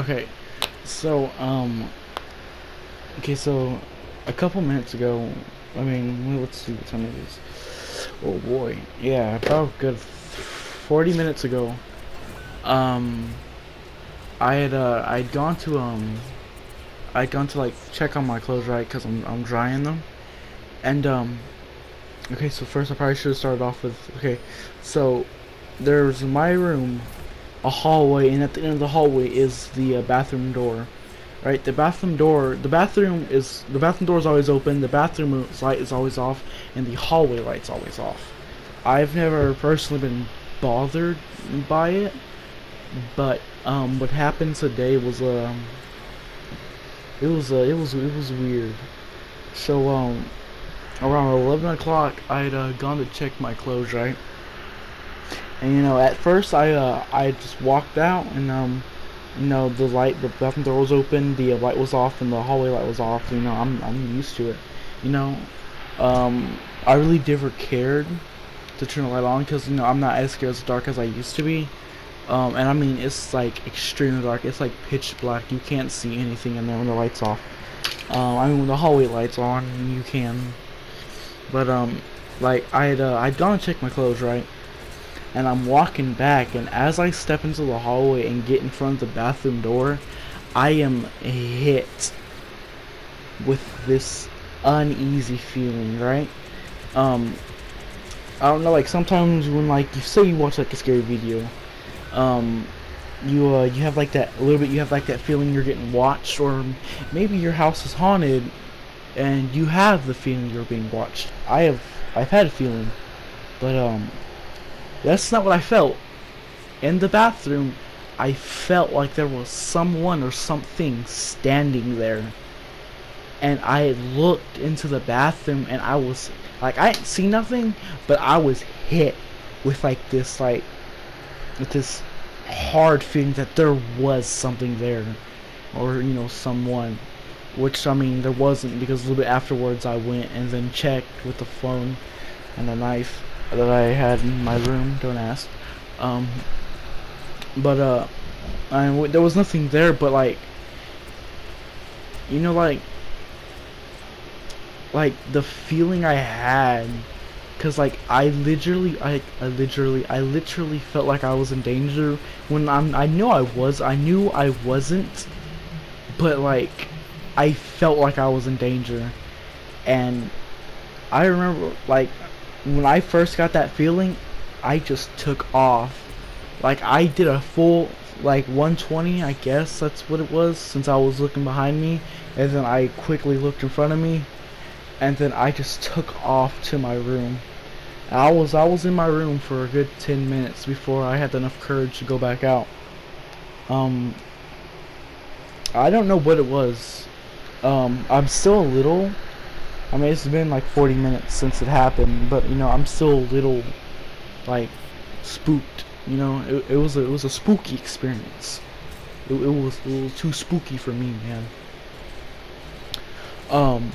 Okay, so um, okay, so a couple minutes ago, I mean, let's see what time it is. Oh boy, yeah, about good forty minutes ago. Um, I had uh, I'd gone to um, I'd gone to like check on my clothes right because I'm I'm drying them, and um, okay, so first I probably should have started off with okay, so there's my room a hallway, and at the end of the hallway is the uh, bathroom door. Right, the bathroom door. The bathroom is the bathroom door is always open. The bathroom light is always off, and the hallway light's always off. I've never personally been bothered by it, but um, what happened today was um, it was uh, it was it was weird. So um, around 11 o'clock, I'd uh, gone to check my clothes, right? And you know, at first I uh, I just walked out and um, you know, the light, the bathroom door was open, the light was off, and the hallway light was off. You know, I'm I'm used to it. You know, um, I really never cared to turn the light on because you know I'm not as scared as dark as I used to be. Um, and I mean, it's like extremely dark. It's like pitch black. You can't see anything in there when the light's off. Um, I mean, when the hallway light's on, you can. But um, like I'd uh, I'd gone to check my clothes right and I'm walking back and as I step into the hallway and get in front of the bathroom door I am hit with this uneasy feeling right? Um I don't know like sometimes when like you say you watch like a scary video um you uh you have like that a little bit you have like that feeling you're getting watched or maybe your house is haunted and you have the feeling you're being watched. I have I've had a feeling but um that's not what I felt. In the bathroom, I felt like there was someone or something standing there. And I looked into the bathroom and I was like I didn't see nothing, but I was hit with like this like with this hard feeling that there was something there or you know someone which I mean there wasn't because a little bit afterwards I went and then checked with the phone and the knife that I had in my room. Don't ask. Um, but uh, I there was nothing there, but like, you know, like, like the feeling I had, cause like I literally, I, I literally, I literally felt like I was in danger when I'm. I knew I was. I knew I wasn't, but like, I felt like I was in danger, and I remember like when I first got that feeling, I just took off. Like I did a full like 120, I guess that's what it was since I was looking behind me and then I quickly looked in front of me and then I just took off to my room. I was I was in my room for a good 10 minutes before I had enough courage to go back out. Um I don't know what it was. Um I'm still a little I mean, it's been like 40 minutes since it happened, but you know, I'm still a little like spooked. You know, it, it was a, it was a spooky experience. It, it was a little too spooky for me, man. Um,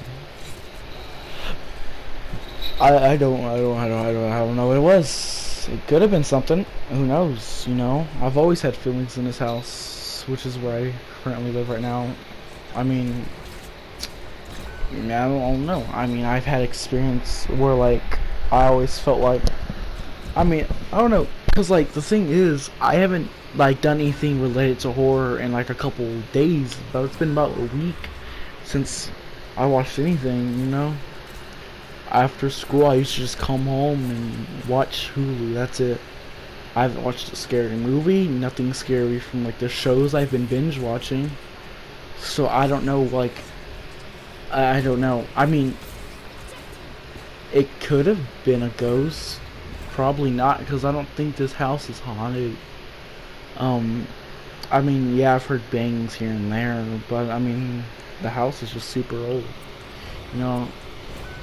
I I don't I don't I don't I don't, I don't know what it was. It could have been something. Who knows? You know, I've always had feelings in this house, which is where I currently live right now. I mean, I don't know. I mean, I've had experience where like I always felt like, I mean, I don't know, cause like the thing is, I haven't like done anything related to horror in like a couple days, but it's been about a week since I watched anything, you know. After school, I used to just come home and watch Hulu. That's it. I haven't watched a scary movie. Nothing scary from like the shows I've been binge watching. So I don't know like I don't know. I mean, it could have been a ghost. Probably not, because I don't think this house is haunted. Um, I mean, yeah, I've heard bangs here and there, but I mean, the house is just super old. You know,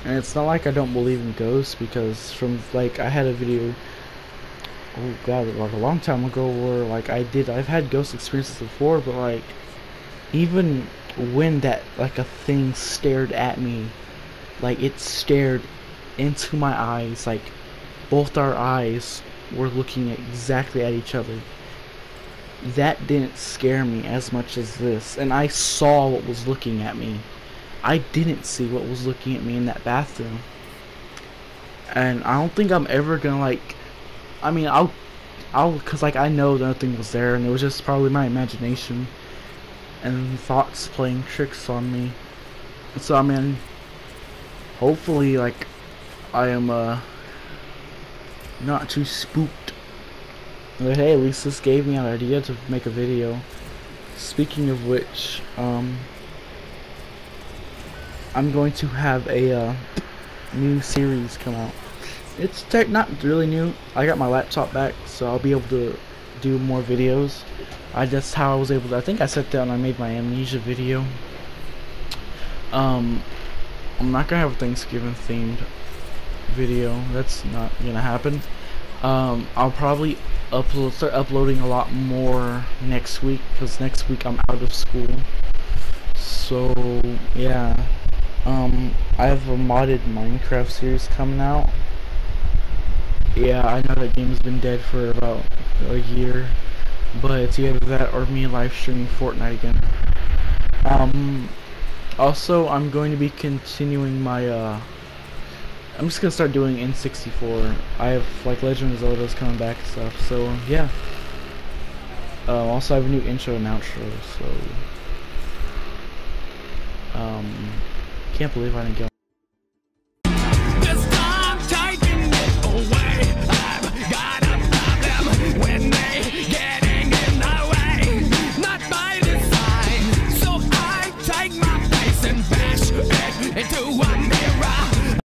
and it's not like I don't believe in ghosts, because from, like, I had a video, oh god, like a long time ago, where, like, I did, I've had ghost experiences before, but, like, even when that like a thing stared at me like it stared into my eyes like both our eyes were looking exactly at each other that didn't scare me as much as this. And I saw what was looking at me. I didn't see what was looking at me in that bathroom. And I don't think I'm ever gonna like. I mean, I'll, I'll, cause like I know nothing was there, and it was just probably my imagination and thoughts playing tricks on me. So I mean, hopefully, like, I am uh not too spooked. But hey, at least this gave me an idea to make a video. Speaking of which, um, I'm going to have a uh, new series come out. It's not really new. I got my laptop back, so I'll be able to do more videos. I just how I was able to. I think I sat down I made my amnesia video. Um, I'm not gonna have a Thanksgiving themed video. That's not gonna happen. Um, I'll probably upload start uploading a lot more next week because next week I'm out of school. So yeah, um, I have a modded Minecraft series coming out. Yeah, I know that game has been dead for about a year, but it's either that or me live streaming Fortnite again. Um, also, I'm going to be continuing my, uh, I'm just gonna start doing N64. I have, like, Legend of Zelda's coming back and stuff, so, yeah. Uh, also, I have a new intro and outro, so, um, can't believe I didn't get